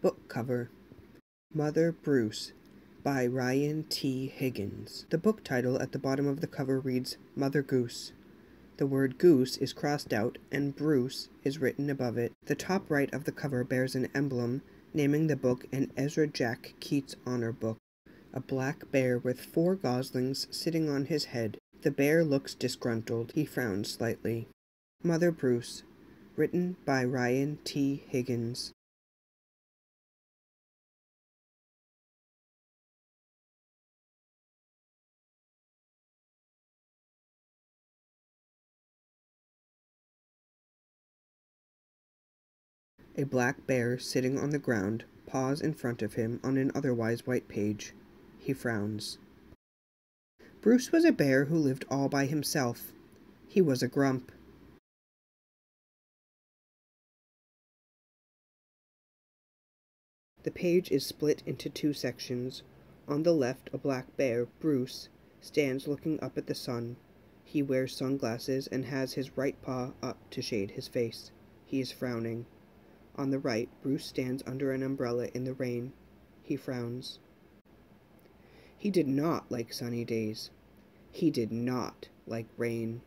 Book cover Mother Bruce by Ryan T. Higgins. The book title at the bottom of the cover reads Mother Goose. The word goose is crossed out and Bruce is written above it. The top right of the cover bears an emblem naming the book an Ezra Jack Keats Honor Book. A black bear with four goslings sitting on his head. The bear looks disgruntled. He frowns slightly. Mother Bruce. Written by Ryan T. Higgins. A black bear sitting on the ground, paws in front of him on an otherwise white page. He frowns. Bruce was a bear who lived all by himself. He was a grump. The page is split into two sections. On the left, a black bear, Bruce, stands looking up at the sun. He wears sunglasses and has his right paw up to shade his face. He is frowning. On the right, Bruce stands under an umbrella in the rain. He frowns. He did not like sunny days. He did not like rain.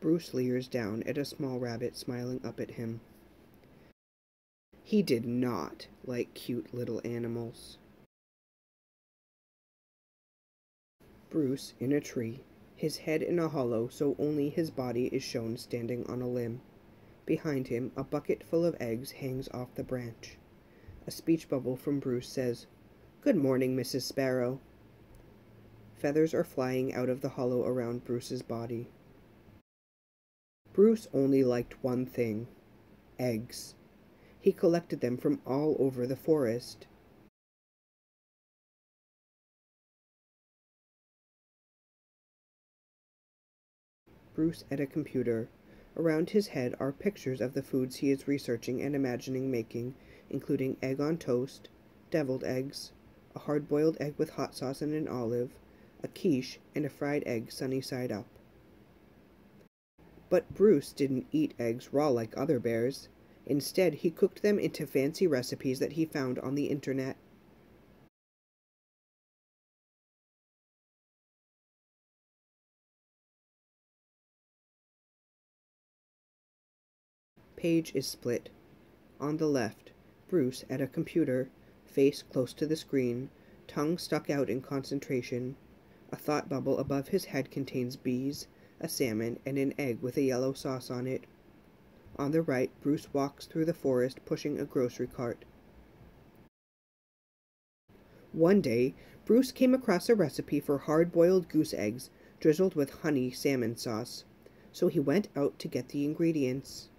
Bruce leers down at a small rabbit smiling up at him. He did not like cute little animals. Bruce in a tree, his head in a hollow so only his body is shown standing on a limb. Behind him, a bucket full of eggs hangs off the branch. A speech bubble from Bruce says, Good morning, Mrs. Sparrow. Feathers are flying out of the hollow around Bruce's body. Bruce only liked one thing eggs. He collected them from all over the forest. Bruce at a computer. Around his head are pictures of the foods he is researching and imagining making, including egg on toast, deviled eggs, a hard boiled egg with hot sauce and an olive, a quiche, and a fried egg sunny side up. But Bruce didn't eat eggs raw like other bears. Instead, he cooked them into fancy recipes that he found on the internet. Page is split. On the left, Bruce at a computer, face close to the screen, tongue stuck out in concentration. A thought bubble above his head contains bees, a salmon, and an egg with a yellow sauce on it. On the right, Bruce walks through the forest pushing a grocery cart. One day, Bruce came across a recipe for hard boiled goose eggs drizzled with honey salmon sauce, so he went out to get the ingredients.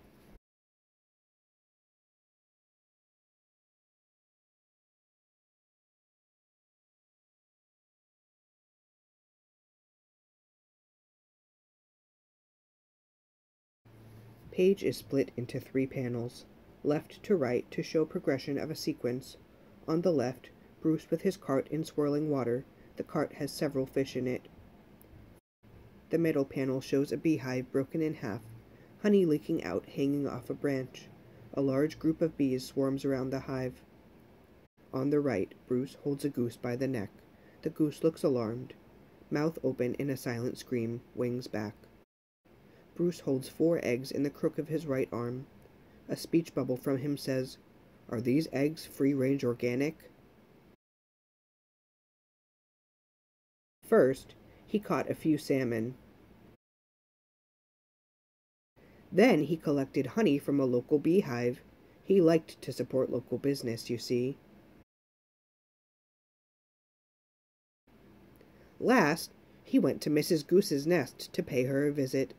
Page is split into three panels, left to right to show progression of a sequence. On the left, Bruce with his cart in swirling water. The cart has several fish in it. The middle panel shows a beehive broken in half, honey leaking out hanging off a branch. A large group of bees swarms around the hive. On the right, Bruce holds a goose by the neck. The goose looks alarmed. Mouth open in a silent scream, wings back. Bruce holds four eggs in the crook of his right arm. A speech bubble from him says, Are these eggs free range organic? First, he caught a few salmon. Then he collected honey from a local beehive. He liked to support local business, you see. Last, he went to Mrs. Goose's nest to pay her a visit.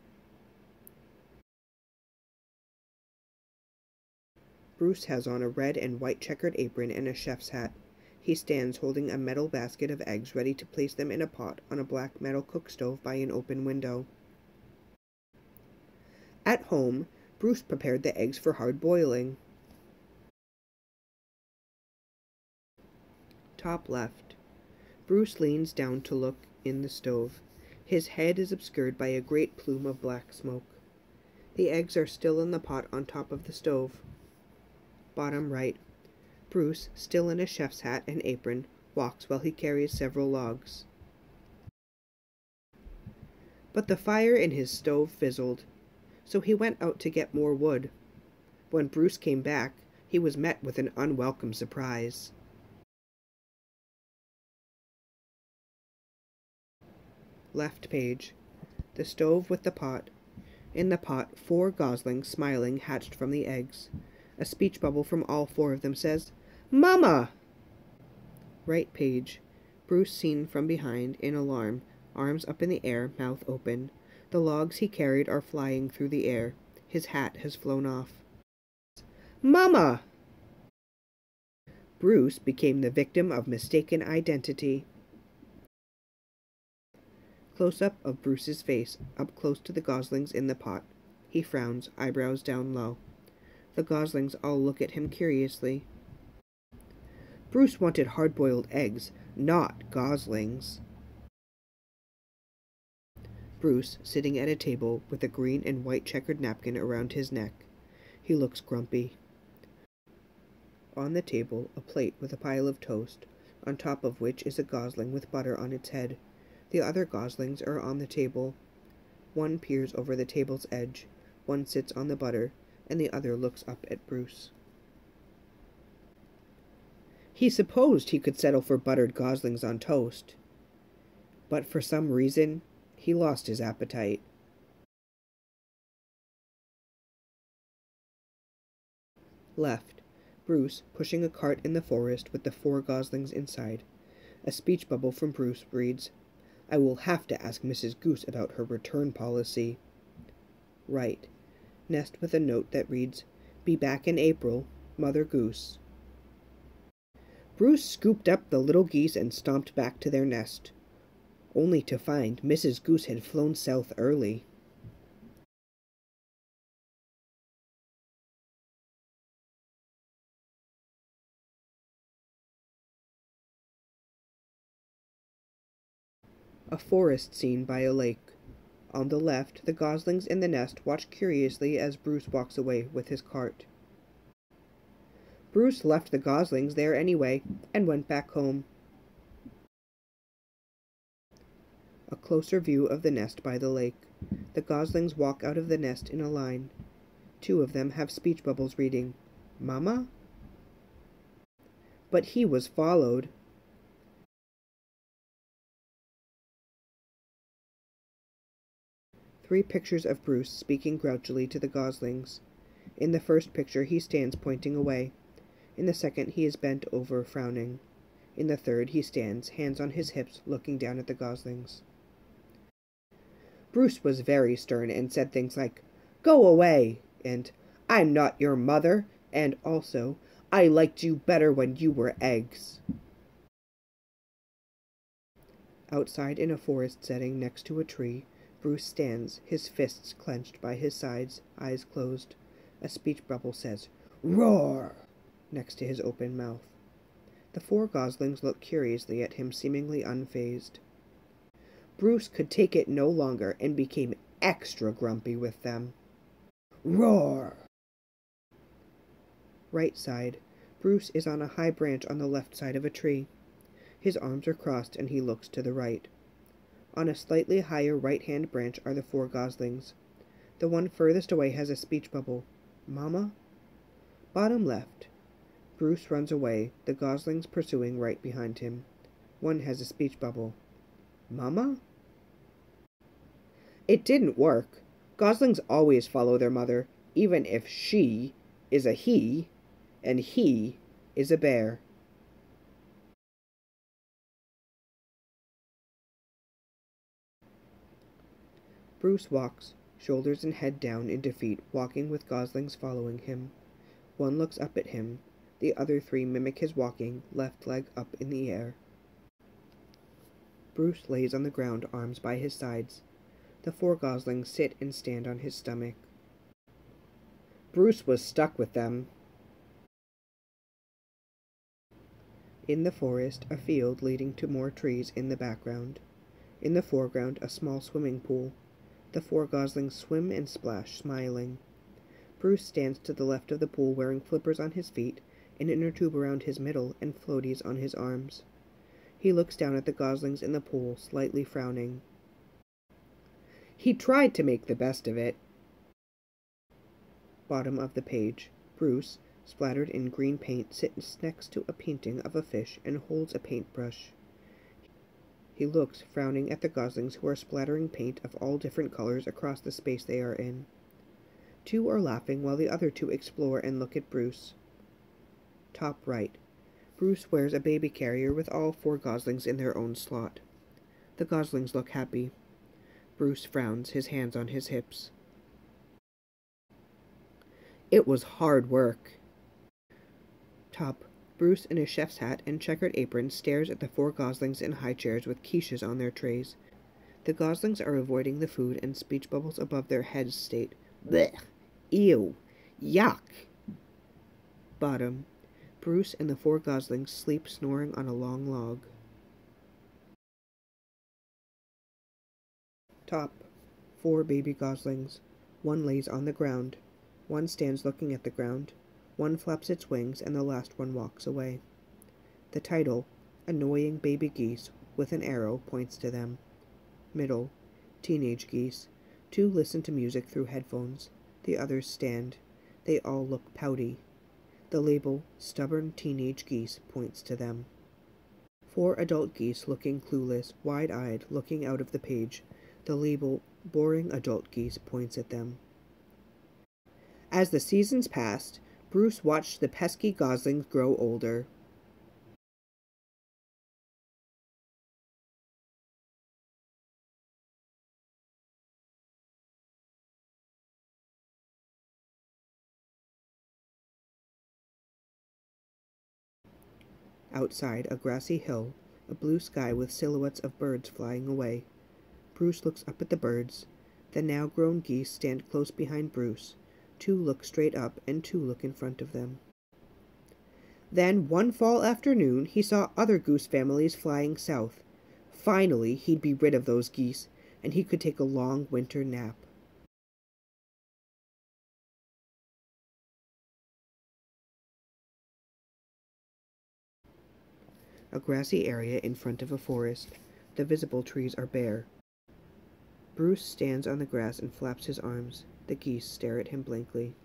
Bruce has on a red and white checkered apron and a chef's hat. He stands holding a metal basket of eggs ready to place them in a pot on a black metal cook stove by an open window. At home, Bruce prepared the eggs for hard boiling. Top left. Bruce leans down to look in the stove. His head is obscured by a great plume of black smoke. The eggs are still in the pot on top of the stove. Bottom right. Bruce, still in a chef's hat and apron, walks while he carries several logs. But the fire in his stove fizzled, so he went out to get more wood. When Bruce came back, he was met with an unwelcome surprise. Left page. The stove with the pot. In the pot, four goslings, smiling, hatched from the eggs. A speech bubble from all four of them says, Mama! Right page. Bruce seen from behind, in alarm, arms up in the air, mouth open. The logs he carried are flying through the air. His hat has flown off. Mama! Bruce became the victim of mistaken identity. Close up of Bruce's face, up close to the goslings in the pot. He frowns, eyebrows down low. The goslings all look at him curiously. Bruce wanted hard boiled eggs, not goslings. Bruce, sitting at a table with a green and white checkered napkin around his neck. He looks grumpy. On the table, a plate with a pile of toast, on top of which is a gosling with butter on its head. The other goslings are on the table. One peers over the table's edge, one sits on the butter, and the other looks up at Bruce. He supposed he could settle for buttered goslings on toast, but for some reason he lost his appetite. Left. Bruce, pushing a cart in the forest with the four goslings inside. A speech bubble from Bruce reads, I will have to ask Mrs. Goose about her return policy. Right. Nest with a note that reads, Be back in April, Mother Goose. Bruce scooped up the little geese and stomped back to their nest, only to find Mrs. Goose had flown south early. A forest scene by a lake. On the left, the goslings in the nest watch curiously as Bruce walks away with his cart. Bruce left the goslings there anyway and went back home. A closer view of the nest by the lake. The goslings walk out of the nest in a line. Two of them have speech bubbles reading, Mama? But he was followed. Three pictures of Bruce speaking grouchily to the goslings. In the first picture, he stands pointing away. In the second, he is bent over, frowning. In the third, he stands, hands on his hips, looking down at the goslings. Bruce was very stern and said things like, Go away, and I'm not your mother, and also, I liked you better when you were eggs. Outside in a forest setting next to a tree, Bruce stands, his fists clenched by his sides, eyes closed. A speech bubble says, Roar! next to his open mouth. The four goslings look curiously at him, seemingly unfazed. Bruce could take it no longer and became extra grumpy with them. Roar! Right side. Bruce is on a high branch on the left side of a tree. His arms are crossed and he looks to the right. On a slightly higher right-hand branch are the four goslings. The one furthest away has a speech bubble. Mama? Bottom left. Bruce runs away, the goslings pursuing right behind him. One has a speech bubble. Mama? It didn't work. Goslings always follow their mother, even if she is a he and he is a bear. Bruce walks, shoulders and head down in defeat, walking with goslings following him. One looks up at him. The other three mimic his walking, left leg up in the air. Bruce lays on the ground, arms by his sides. The four goslings sit and stand on his stomach. Bruce was stuck with them. In the forest, a field leading to more trees in the background. In the foreground, a small swimming pool. The four goslings swim and splash, smiling. Bruce stands to the left of the pool wearing flippers on his feet, an inner tube around his middle, and floaties on his arms. He looks down at the goslings in the pool, slightly frowning. He tried to make the best of it. Bottom of the page. Bruce, splattered in green paint, sits next to a painting of a fish and holds a paintbrush. He looks, frowning at the goslings who are splattering paint of all different colors across the space they are in. Two are laughing while the other two explore and look at Bruce. Top right. Bruce wears a baby carrier with all four goslings in their own slot. The goslings look happy. Bruce frowns, his hands on his hips. It was hard work. Top. Bruce in a chef's hat and checkered apron stares at the four goslings in high chairs with quiches on their trays. The goslings are avoiding the food and speech bubbles above their heads state, Blech! Ew! Yuck! Bottom. Bruce and the four goslings sleep snoring on a long log. Top. Four baby goslings. One lays on the ground. One stands looking at the ground. One flaps its wings, and the last one walks away. The title, Annoying Baby Geese, with an arrow, points to them. Middle. Teenage geese. Two listen to music through headphones. The others stand. They all look pouty. The label, Stubborn Teenage Geese, points to them. Four adult geese looking clueless, wide eyed, looking out of the page. The label, Boring Adult Geese, points at them. As the seasons passed, Bruce watched the pesky goslings grow older. Outside a grassy hill, a blue sky with silhouettes of birds flying away. Bruce looks up at the birds. The now grown geese stand close behind Bruce. Two look straight up, and two look in front of them. Then, one fall afternoon, he saw other goose families flying south. Finally, he'd be rid of those geese, and he could take a long winter nap. A grassy area in front of a forest. The visible trees are bare. Bruce stands on the grass and flaps his arms. The geese stare at him blankly.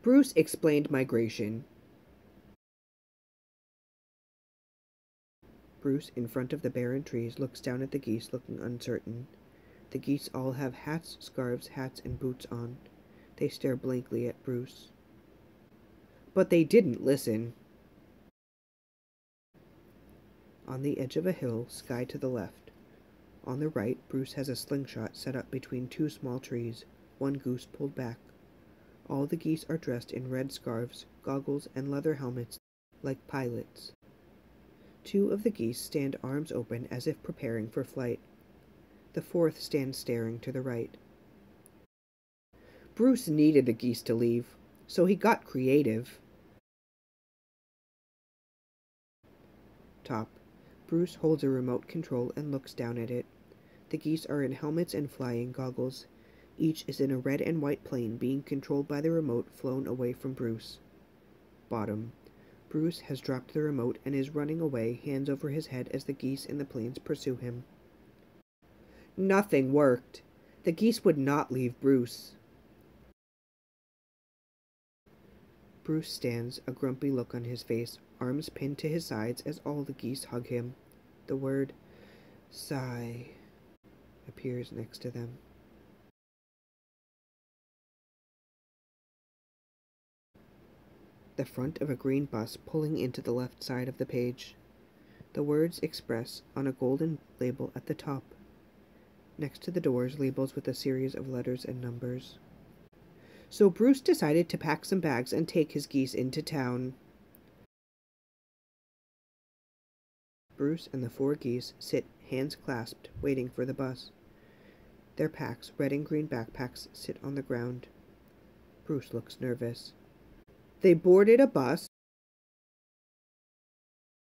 Bruce explained migration. Bruce, in front of the barren trees, looks down at the geese, looking uncertain. The geese all have hats, scarves, hats, and boots on. They stare blankly at Bruce. But they didn't listen. On the edge of a hill, sky to the left. On the right, Bruce has a slingshot set up between two small trees, one goose pulled back. All the geese are dressed in red scarves, goggles, and leather helmets, like pilots. Two of the geese stand arms open as if preparing for flight. The fourth stands staring to the right. Bruce needed the geese to leave, so he got creative. Top. Bruce holds a remote control and looks down at it. The geese are in helmets and flying goggles. Each is in a red and white plane being controlled by the remote flown away from Bruce. Bottom. Bruce has dropped the remote and is running away, hands over his head as the geese in the planes pursue him. Nothing worked. The geese would not leave Bruce. Bruce stands, a grumpy look on his face, arms pinned to his sides as all the geese hug him. The word sigh appears next to them. The front of a green bus pulling into the left side of the page. The words express on a golden label at the top. Next to the doors, labels with a series of letters and numbers. So Bruce decided to pack some bags and take his geese into town. Bruce and the four geese sit hands clasped, waiting for the bus. Their packs, red and green backpacks, sit on the ground. Bruce looks nervous. They boarded a bus.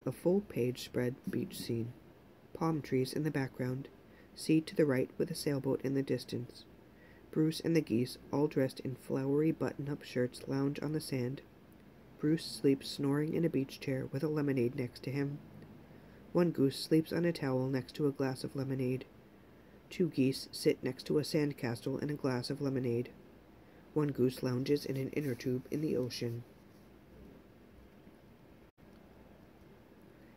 A full page spread beach scene. Palm trees in the background. Sea to the right with a sailboat in the distance. Bruce and the geese, all dressed in flowery button up shirts, lounge on the sand. Bruce sleeps snoring in a beach chair with a lemonade next to him. One goose sleeps on a towel next to a glass of lemonade. Two geese sit next to a sand castle and a glass of lemonade. One goose lounges in an inner tube in the ocean.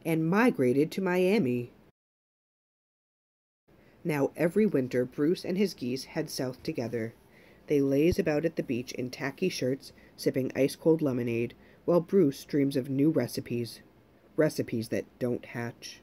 And migrated to Miami. Now every winter Bruce and his geese head south together. They laze about at the beach in tacky shirts, sipping ice cold lemonade, while Bruce dreams of new recipes. Recipes that don't hatch.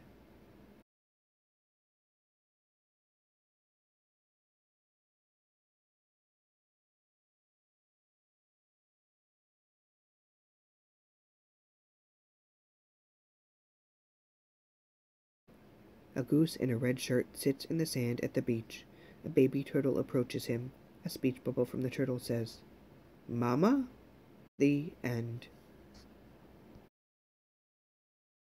A goose in a red shirt sits in the sand at the beach. A baby turtle approaches him. A speech bubble from the turtle says, Mama? The end.